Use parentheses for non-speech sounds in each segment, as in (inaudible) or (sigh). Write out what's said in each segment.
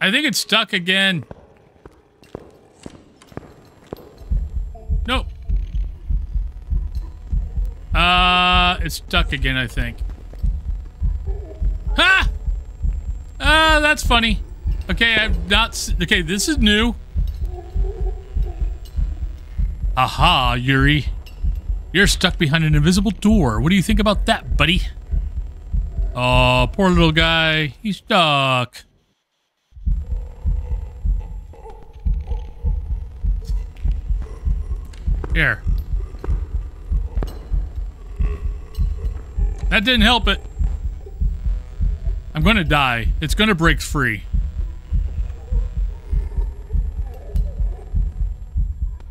I think it's stuck again. Nope. Uh, it's stuck again, I think. Ha! Ah, uh, that's funny. Okay, I've not... Okay, this is new. Aha, Yuri. You're stuck behind an invisible door. What do you think about that, buddy? Oh, poor little guy. He's stuck. Here. That didn't help it. I'm gonna die. It's gonna break free.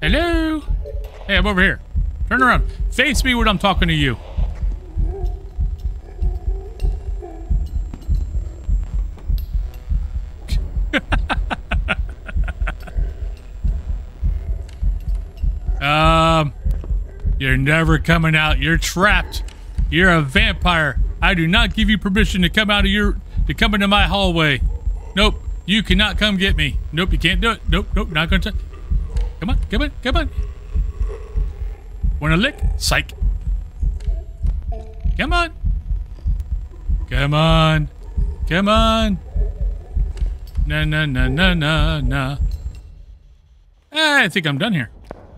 Hello? Hey, I'm over here. Turn around. Face me when I'm talking to you. um, (laughs) you're never coming out. You're trapped. You're a vampire. I do not give you permission to come out of your to come into my hallway. Nope. You cannot come get me. Nope, you can't do it. Nope, nope, not gonna touch. Come on, come on, come on. Wanna lick? Psych. Come on. Come on. Come on. Na na na na na na. Eh, I think I'm done here.